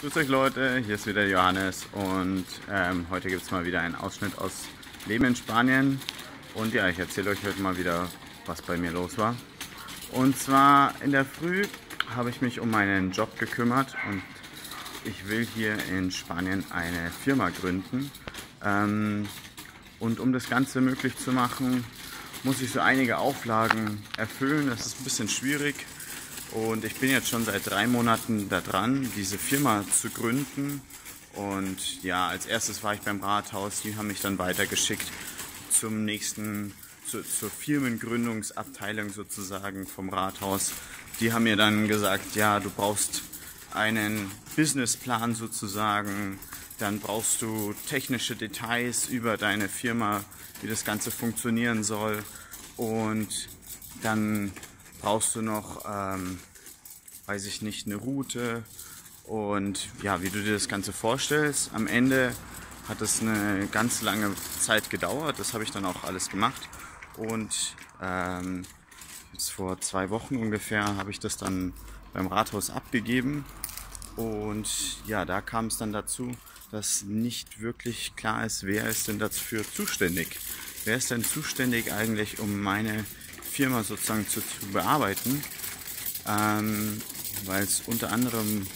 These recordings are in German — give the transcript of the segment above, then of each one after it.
Grüß euch Leute, hier ist wieder Johannes und ähm, heute gibt es mal wieder einen Ausschnitt aus Leben in Spanien und ja, ich erzähle euch heute mal wieder, was bei mir los war. Und zwar in der Früh habe ich mich um meinen Job gekümmert und ich will hier in Spanien eine Firma gründen. Ähm, und um das Ganze möglich zu machen, muss ich so einige Auflagen erfüllen. Das ist ein bisschen schwierig. Und ich bin jetzt schon seit drei Monaten da dran, diese Firma zu gründen. Und ja, als erstes war ich beim Rathaus, die haben mich dann weitergeschickt zum nächsten, zu, zur Firmengründungsabteilung sozusagen vom Rathaus. Die haben mir dann gesagt, ja, du brauchst einen Businessplan sozusagen, dann brauchst du technische Details über deine Firma, wie das Ganze funktionieren soll und dann brauchst du noch, ähm, weiß ich nicht, eine Route und ja, wie du dir das Ganze vorstellst. Am Ende hat es eine ganz lange Zeit gedauert, das habe ich dann auch alles gemacht und ähm, jetzt vor zwei Wochen ungefähr habe ich das dann beim Rathaus abgegeben und ja, da kam es dann dazu, dass nicht wirklich klar ist, wer ist denn dafür zuständig. Wer ist denn zuständig eigentlich, um meine Firma sozusagen zu, zu bearbeiten, ähm, weil es unter anderem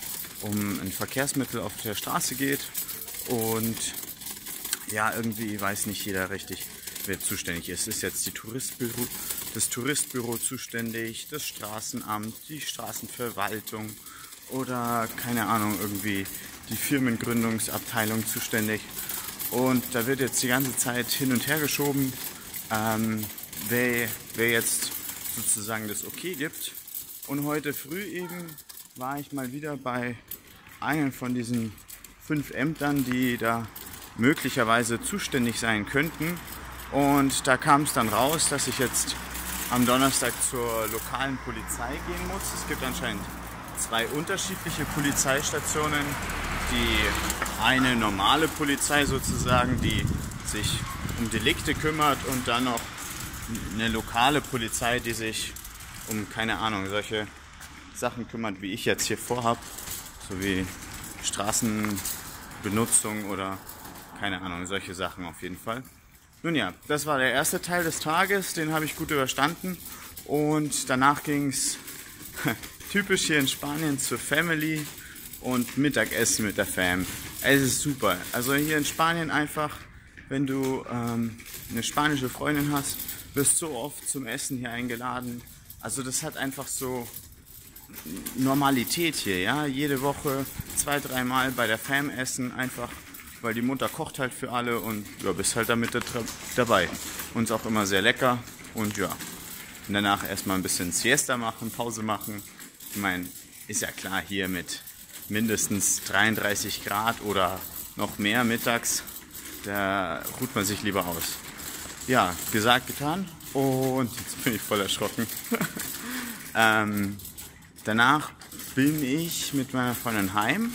um ein Verkehrsmittel auf der Straße geht und ja, irgendwie weiß nicht jeder richtig, wer zuständig ist. Ist jetzt die Touristbüro, das Touristbüro zuständig, das Straßenamt, die Straßenverwaltung oder keine Ahnung, irgendwie die Firmengründungsabteilung zuständig. Und da wird jetzt die ganze Zeit hin und her geschoben. Ähm, wer, wer jetzt sozusagen das Okay gibt. Und heute früh eben war ich mal wieder bei einem von diesen fünf Ämtern, die da möglicherweise zuständig sein könnten. Und da kam es dann raus, dass ich jetzt am Donnerstag zur lokalen Polizei gehen muss. Es gibt anscheinend zwei unterschiedliche Polizeistationen. Die eine normale Polizei sozusagen, die sich um Delikte kümmert und dann noch eine lokale Polizei, die sich um, keine Ahnung, solche Sachen kümmert, wie ich jetzt hier vorhab, so wie Straßenbenutzung oder keine Ahnung, solche Sachen auf jeden Fall. Nun ja, das war der erste Teil des Tages, den habe ich gut überstanden und danach ging es typisch hier in Spanien zur Family und Mittagessen mit der Fam. Es ist super. Also hier in Spanien einfach, wenn du ähm, eine spanische Freundin hast, wirst so oft zum Essen hier eingeladen. Also das hat einfach so Normalität hier, ja. Jede Woche zwei, dreimal bei der Fam essen, einfach weil die Mutter kocht halt für alle und ja, bist halt damit dabei. Uns auch immer sehr lecker und ja. Und danach erstmal ein bisschen Siesta machen, Pause machen. Ich meine, ist ja klar hier mit mindestens 33 Grad oder noch mehr mittags, da ruht man sich lieber aus ja, gesagt, getan. Und jetzt bin ich voll erschrocken. ähm, danach bin ich mit meiner Freundin heim.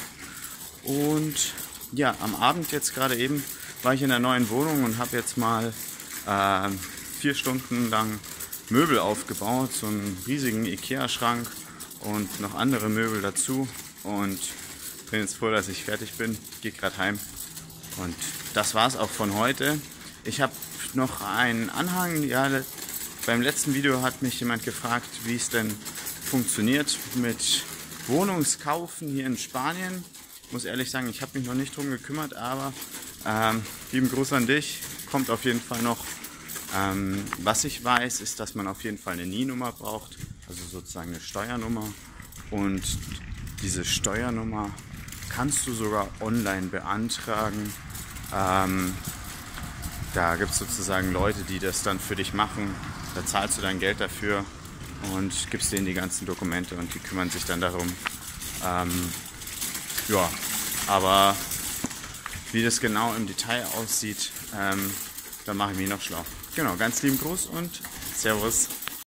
Und ja, am Abend jetzt gerade eben war ich in der neuen Wohnung und habe jetzt mal äh, vier Stunden lang Möbel aufgebaut. So einen riesigen Ikea-Schrank und noch andere Möbel dazu. Und bin jetzt froh, dass ich fertig bin. Gehe gerade heim. Und das war's auch von heute. Ich habe noch einen Anhang. Ja, beim letzten Video hat mich jemand gefragt, wie es denn funktioniert mit Wohnungskaufen hier in Spanien. Ich muss ehrlich sagen, ich habe mich noch nicht drum gekümmert, aber ähm, lieben Gruß an dich. Kommt auf jeden Fall noch. Ähm, was ich weiß, ist, dass man auf jeden Fall eine NIE-Nummer braucht, also sozusagen eine Steuernummer. Und diese Steuernummer kannst du sogar online beantragen. Ähm, da gibt es sozusagen Leute, die das dann für dich machen. Da zahlst du dein Geld dafür und gibst denen die ganzen Dokumente und die kümmern sich dann darum. Ähm, ja, aber wie das genau im Detail aussieht, ähm, da mache ich mich noch schlau. Genau, ganz lieben Gruß und Servus.